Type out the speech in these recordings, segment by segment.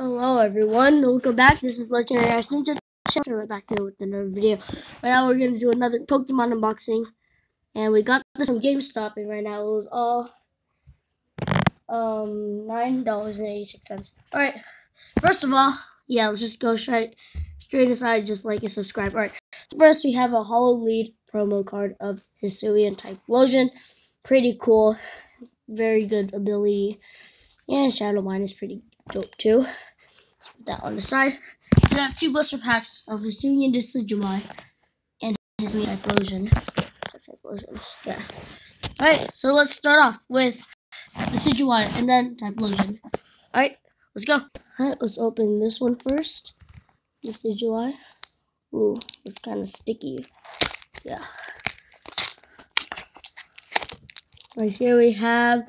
Hello everyone, welcome back. This is Legendary Ninja. We're back here with another video. Right now we're gonna do another Pokemon unboxing, and we got this from GameStop, and right now it was all um nine dollars and eighty six cents. All right, first of all, yeah, let's just go straight straight aside. Just like and subscribe. All right, first we have a Hollow Lead promo card of Hisuian Typhlosion. Pretty cool, very good ability, and Shadow Mine is pretty dope too. That on the side. We have two blister packs of Hisuian Decidueye and Hisuian Typhlosion. Typhlosions, yeah. Alright, so let's start off with Decidueye and then Typhlosion. Alright, let's go. Alright, let's open this one first. Decidueye. Ooh, it's kind of sticky. Yeah. Right here we have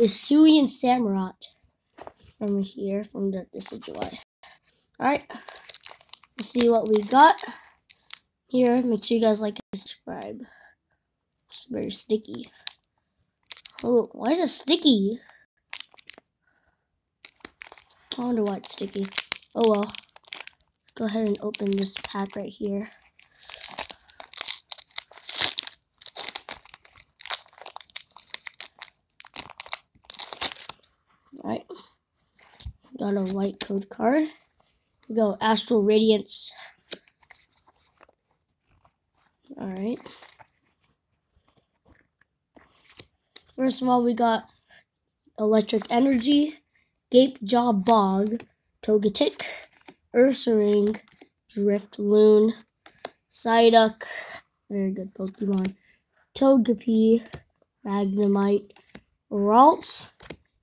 Hisuian Samurott from here from the Decidueye. Alright, let's see what we got here. Make sure you guys like and subscribe. It's very sticky. Oh, why is it sticky? I wonder why it's sticky. Oh well. Let's go ahead and open this pack right here. Alright. Got a white code card. We go Astral Radiance. Alright. First of all, we got Electric Energy, Gapejaw Bog, Togetic, Ursaring, Drifloon, Psyduck, very good Pokemon, Togepi, Magnemite, Ralts,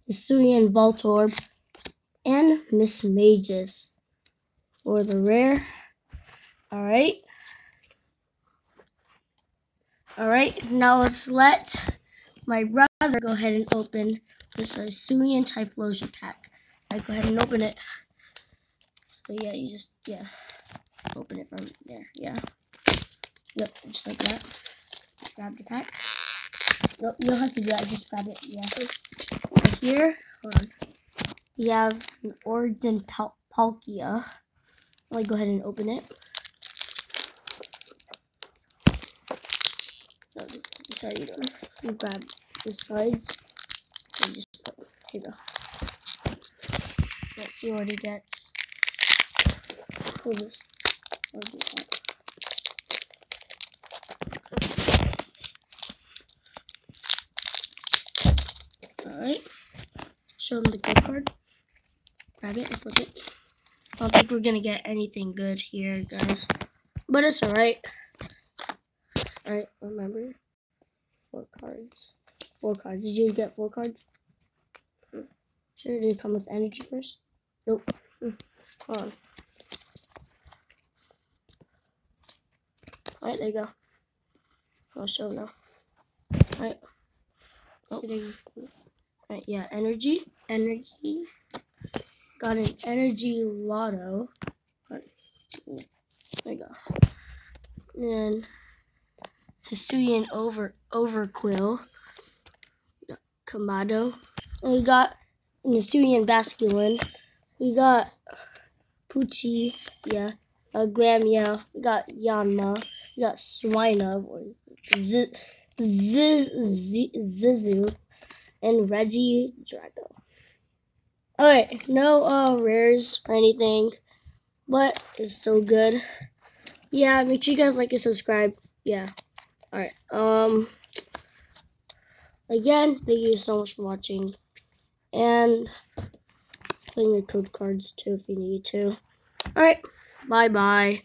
Hisuian Voltorb, and Mismagius for the rare. Alright. Alright, now let's let my brother go ahead and open this Hisuian Typhlosion pack. Alright, go ahead and open it. So yeah, you just, yeah, open it from there, yeah. Yep, just like that. Grab the pack. Nope, you don't have to do that, just grab it, yeah. Right here, hold on. We have an Origin Pal Palkia. I'll go ahead and open it. No, this side you don't. Grab the sides and just put, here you go. Let's see what he gets. This. Alright. Show him the good card. Grab it and flip it. I don't think we're gonna get anything good here, guys. But it's alright. Alright, remember? Four cards. Four cards. Did you get four cards? Sure, did it come with energy first? Nope. Hmm. Hold on. Alright, there you go. I'll show now. Alright. Oh. Alright, yeah, energy. Energy. Got an energy Loto. There you go. And Hisuian over Overqwil. Kamado. And we got an Hisuian Basculin. We got Pucci, yeah. Uh, Glameow. We got Yanma. We got Swinub. Z Z Zizu. And Reggie Drago. Alright, no uh, rares or anything, but it's still good. Yeah, make sure you guys like and subscribe. Yeah. Alright, um, again, thank you so much for watching, and playing the code cards too if you need to. Alright, bye-bye.